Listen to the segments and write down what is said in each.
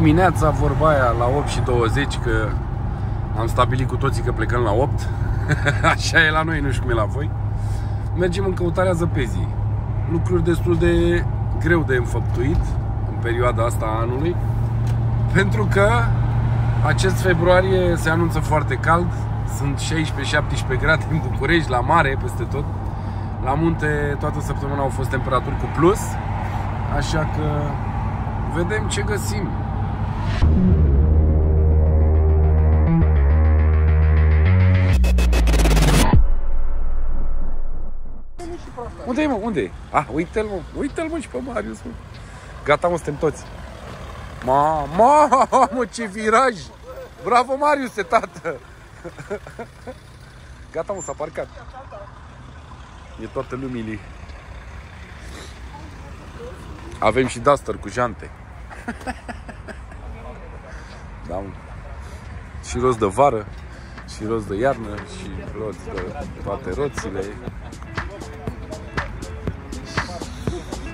dimineața, vorba aia, la 8 și 20, că am stabilit cu toții că plecăm la 8. Așa e la noi, nu știu cum e la voi. Mergem în căutarea zăpezii. Lucruri destul de greu de înfăptuit în perioada asta a anului. Pentru că acest februarie se anunță foarte cald. Sunt 16-17 grade în București, la mare, peste tot. La munte toată săptămâna au fost temperaturi cu plus. Așa că vedem ce găsim. Unde e, mă? Unde e? Ah, uite-l, mă. Uite-l, mă, și pe Marius, mă. Gata, mă, suntem toți. Ma, mamă, ce viraj! Bravo, Marius, tată! Gata, mă, s-a parcat. E toată lumii. Avem și Duster cu jante. Da, mă. Și rost de vară, și rost de iarnă, și rost de toate roțile.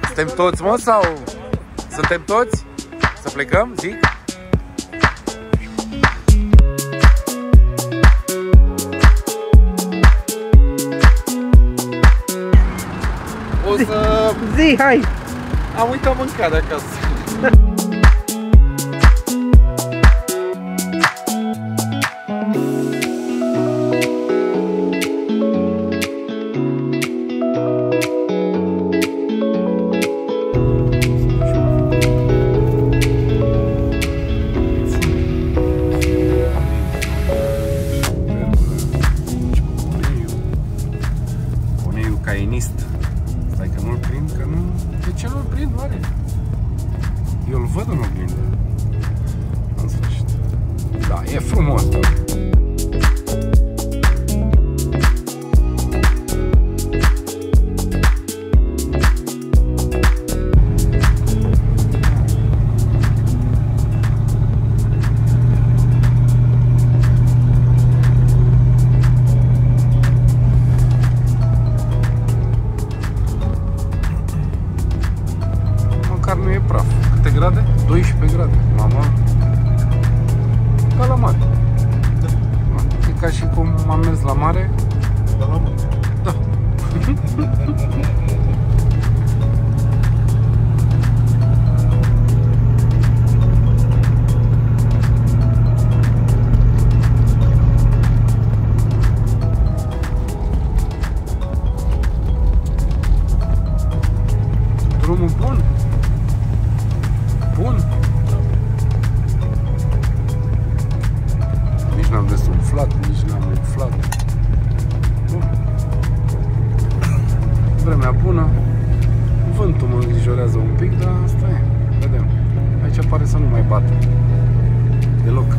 Suntem toți, mă, sau? Suntem toți? Să plecăm, zic? O să... Zi, hai! Am uitat mâncarea acasă. cainist. Stai că nu-l prind, că nu... De ce nu-l prind, oare? Eu îl văd în oglindă. În sfârșit. Da, e frumos, da. Vremea bună. Vântul mă îngrijorează un pic, dar asta e. Vedem. Aici pare să nu mai bată. Deloc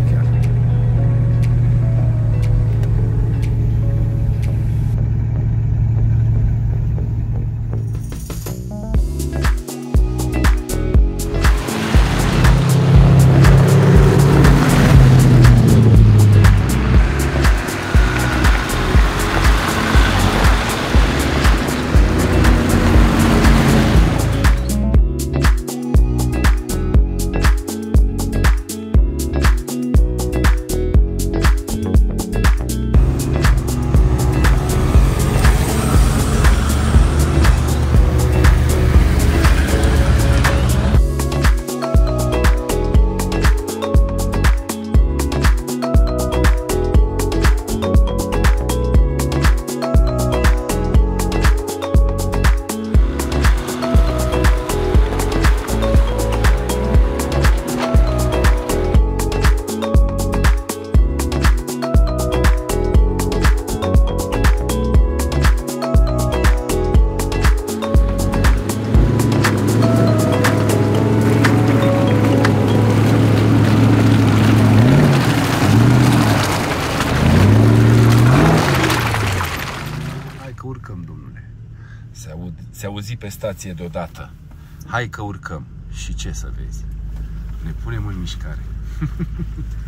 se auzi pe stație deodată. Hai că urcăm. Și ce să vezi? Ne punem în mișcare.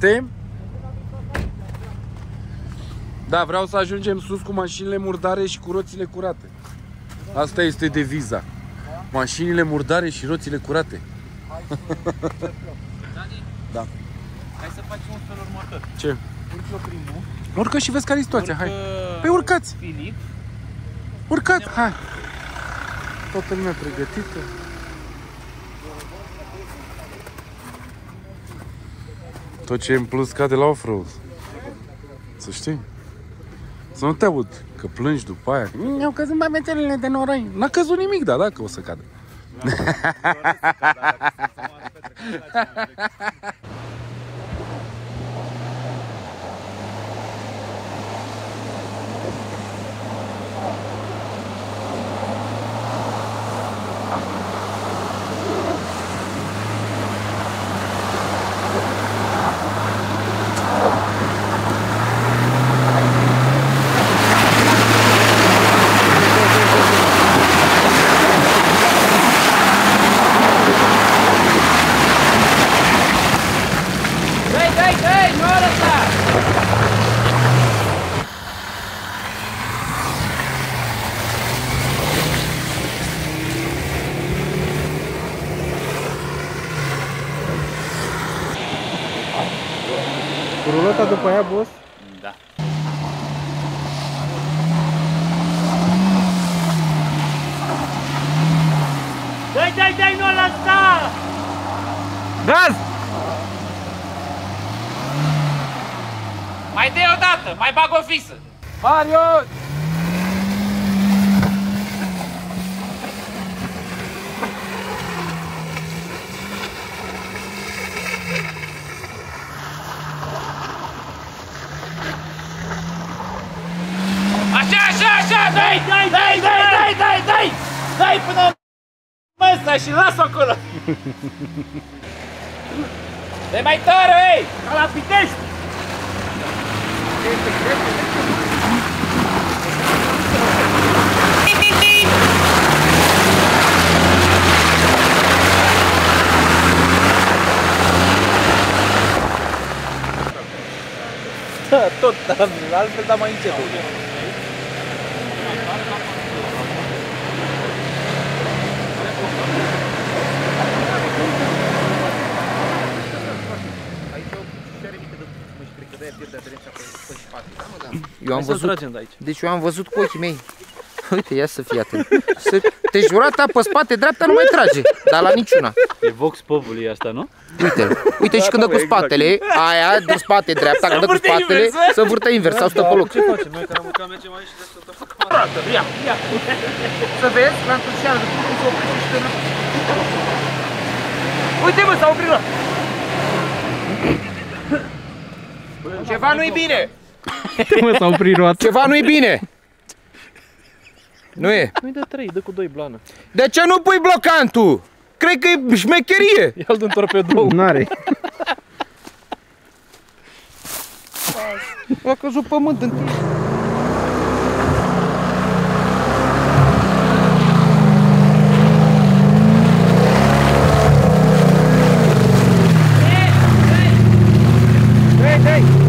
Poftim? Da, vreau să ajungem sus cu mașinile murdare și cu roțile curate. Asta este deviza. Mașinile murdare și roțile curate. Hai să... da. Hai să facem un fel următor. Ce? Urc eu primul. Urcă și vezi care e situația, Urcă... hai. Păi urcați! Filip. Urcați, hai. Toată lumea pregătită. Tot ce e în plus cade la off-road. Să știi. Să nu te aud că plângi după aia. Mi-au căzut babețelele de noroi. N-a căzut nimic, da, dacă o să cadă. Dai, dai, dai, nu lăsa! Cu ruleta după aia, boss? Da. Dai, dai, dai, nu lăsa! Gaz! Mai dai o dată, mai bag o fisă. Mario! Așa, așa, așa, dai, dai, dai, dai, dai, dai, dai! Dai până în măsa și las-o acolo! Dai mai tare, ei! Ca la Pitești! Da, tot, dar altfel da mai încet. Eu am Hai să văzut, tragem de aici. deci eu am văzut cu ochii mei. Uite, ia să fii atent. Să te jura ta pe spate, dreapta nu mai trage, dar la niciuna. E Vox Populi asta, nu? Uite, uite și când dă cu spatele, aia de spate dreapta, când dă cu spatele, să învârte invers sau stă pe loc. Ce facem? Noi care am mâncat mergem aici și de asta Ia, ia! Să vezi, la întârziare, cum se oprește și de Uite mă, s-a oprit la... Ceva nu-i bine! Mă, s-a oprit roata. Ceva nu-i bine! Nu e? Nu-i de 3, dă cu 2 blană. De ce nu pui blocantul? Cred că e șmecherie! Ia-l de un torpedou. N-are. A căzut pământ în tine. Dai, dai!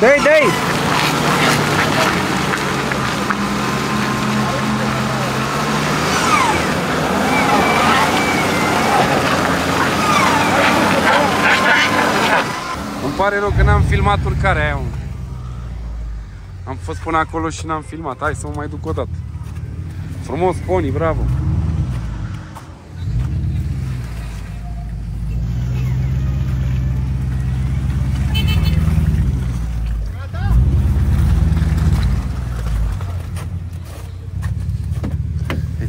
Dai, dai! Îmi pare rău că n-am filmat urcarea aia. mă. Am fost până acolo și n-am filmat. Hai să mă mai duc o dată. Frumos, Pony, bravo!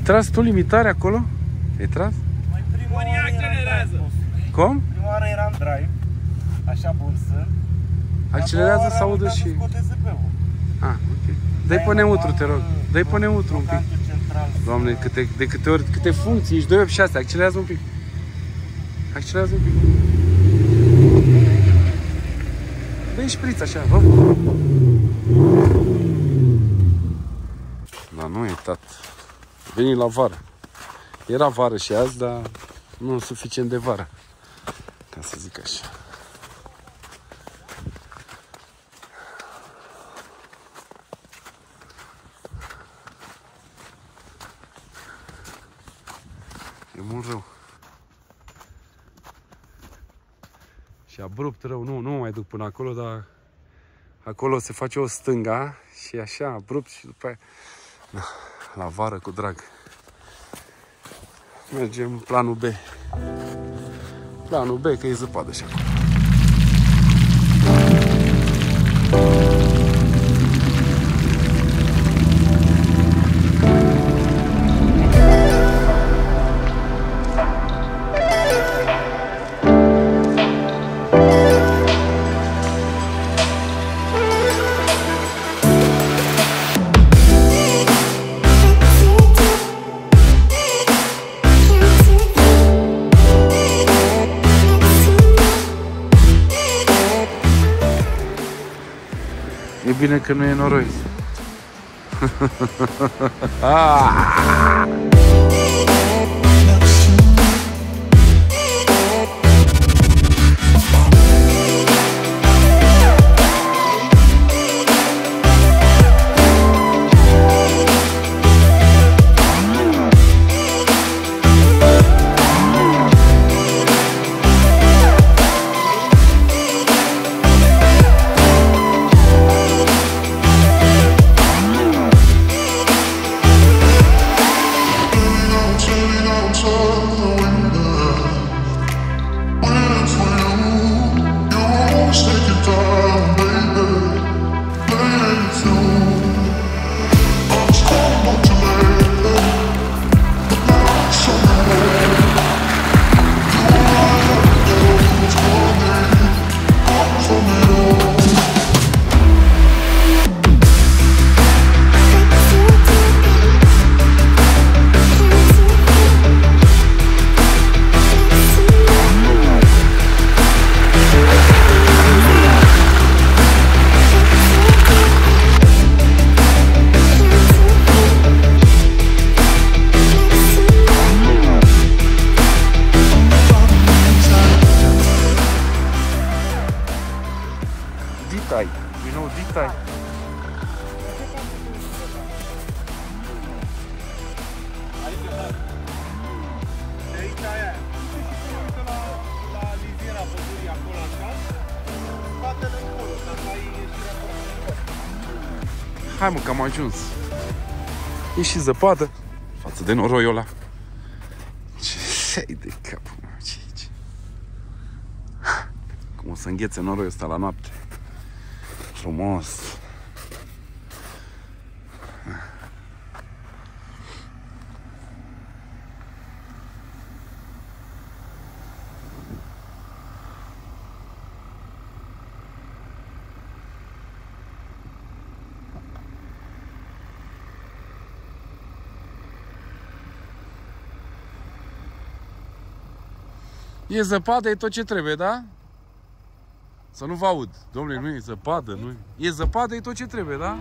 Tras tu limitarea acolo? Ai tras? Unii accelerează. Cum? Prima oară eram drive, așa bun sunt. Accelerează să audă și... și... Scoate zâmbeu. Ah, ok. Dă-i pe neutru, te rog. Dă-i pe neutru un pic. Contatul central. Doamne, câte, de câte ori, câte funcții, ești 2 8 6, accelerează un pic. Accelerează un pic. Dă-i șpriț așa, hop. Dar nu e tat. Veni la vară. Era vară și azi, dar nu suficient de vară. Ca să zic așa. E mult rău. Și abrupt rău, nu, nu mă mai duc până acolo, dar acolo se face o stânga și așa abrupt și după aia na, la vară cu drag. Mergem planul B. Planul B, că e zăpadă și acolo. Că nu e noroi. You know Ditai? De aici aia. Și se uită la, la liviera pădurii acolo așa. Spatele încolo, dar mai ieșirea acolo. Hai mă, că am ajuns. E și zăpadă față de noroiul ăla. Ce ai de capul meu, ce e aici? Cum o să înghețe noroiul ăsta la noapte. Frumos. E zăpadă, e tot ce trebuie, da? Să nu vă aud. Domnule, nu e zăpadă, nu e... E zăpadă, e tot ce trebuie, da?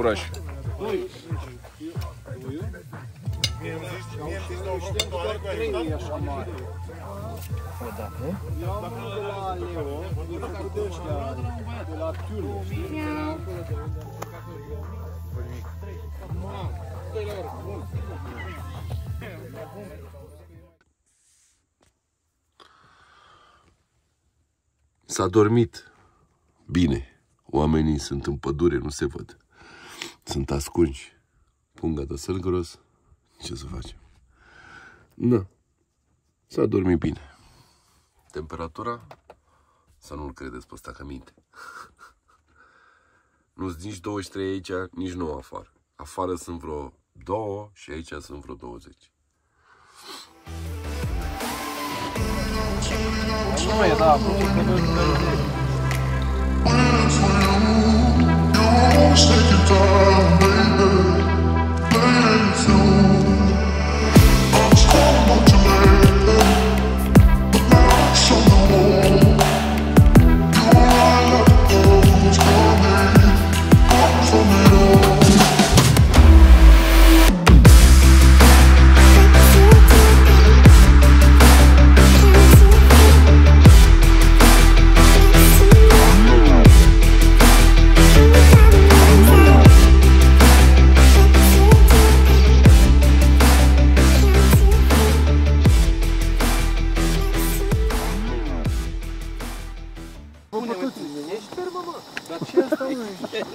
Ia să vedem. E puraș. Mie îmi zici, mie îmi zici două cuptoare cu ajutat? așa mare. Eu am făcut de la Leo, am făcut de ăștia, de la Tiule, știi? S-a dormit. Bine. Oamenii sunt în pădure, nu se văd. Sunt ascunși. Punga de sălgăros. Ce să facem? Da. S-a dormit bine. Temperatura? Să nu-l credeți pe ăsta că minte. Nu-s nici 23 aici, nici 9 afară. Afară sunt vreo 2 și aici sunt vreo 20. Nu e, da, apropo că always take your time, baby. Lay it through.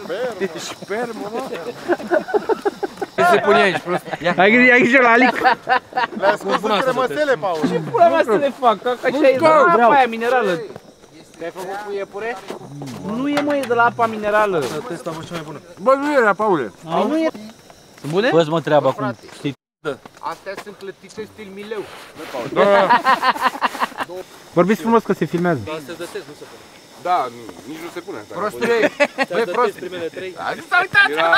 Noi nu Se pune aici, prost. Ia. Ai grijă, ai grijă la alic. Le-a scos în cremăsele, Paul. Pula mea să le fac, că așa e de la apa aia minerală. Te-ai făcut cu iepure? Nu e măi de la apa minerală. Testa mă cea mai bună. Bă, nu era, Paule. Nu e. Sunt bune? Fă-ți mă treaba acum. Știi? Astea sunt clătite stil mileu. Vorbiți frumos că se filmează. Da, nu- nici nu se pune asta. Prostule, băi, prost. primele trei. S-a uitat. Era...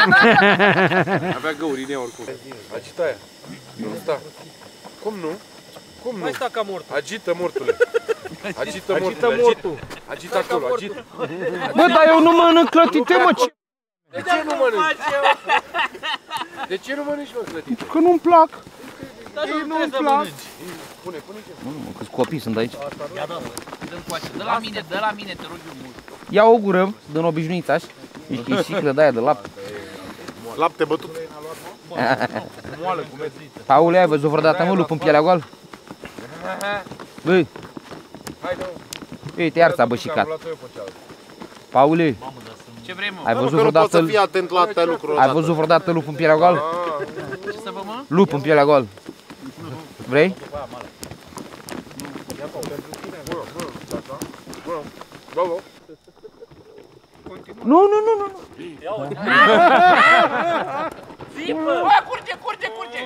Avea găurine oricum. Agita aia. Nu sta. Cum nu? Cum nu? Mai sta ca mort. Agită mortule. Agită mortule. Agită mortul. Agita acolo, agită. Bă, dar eu nu mănânc clătite, mă, ce? De ce nu mănânci? De ce nu mănânci, mă, clătite? Că nu-mi plac. Ei nu-mi plac. Pune, pune ce. Mă, câți copii sunt aici. Dă-mi coace, dă la mine, dă la mine, te rog eu mult. Ia o gură, dă-n obișnuiți așa. Ești pisiclă de aia de lapte. Lapte bătut. Paule, ai văzut vreodată mă lup în pielea goală? Bă, uite, iar s-a bășicat. Paule, Ce vrei, mă? ai văzut Nu poți să vreodată, fii atent la atâtea lucruri ai odată. văzut vreodată lup în pielea goală? Ce să vă mă? Lup în pielea goală. Vrei? Bravo. Nu, nu, nu, nu. Zi, bă! Bă, curge, curge, curge!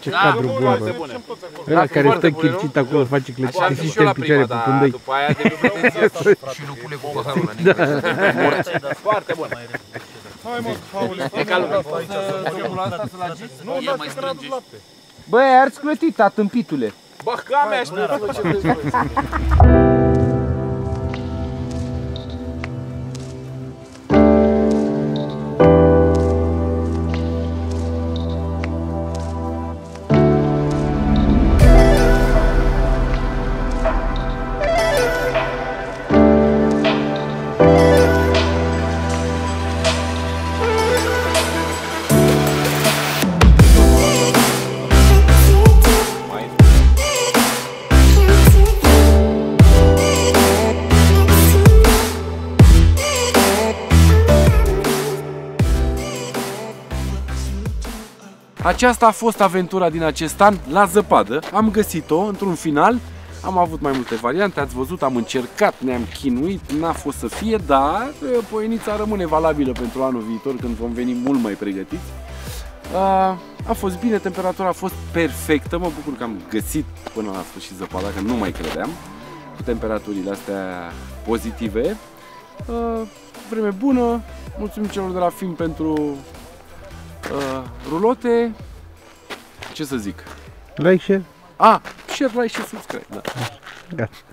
Ce Da, cadru bun, bă. bune. Ăla care foarte stă bune, nu? chircit acolo, face Așa am clătite zis și și eu stă la în picioare prima, pe dar pândăi. după aia de pretenție Și lupule cu păharul la Foarte bun. Hai mă, Paule. E ca lumea. Să-l asta să-l agiți? Nu, El dați mai că n-am strânge. lapte. Bă, ai ars clătita, tâmpitule. Bă, ca mea, spune-vă ce vreți Aceasta a fost aventura din acest an la zăpadă. Am găsit-o într-un final. Am avut mai multe variante, ați văzut, am încercat, ne-am chinuit, n-a fost să fie, dar uh, poienița rămâne valabilă pentru anul viitor când vom veni mult mai pregătiți. Uh, A fost bine, temperatura a fost perfectă, mă bucur că am găsit până la sfârșit zăpada, că nu mai credeam, cu temperaturile astea pozitive. Uh, Vreme bună, mulțumim celor de la film pentru uh, rulote, ce să zic, Like, share. a, share, like și subscribe, da. Gata.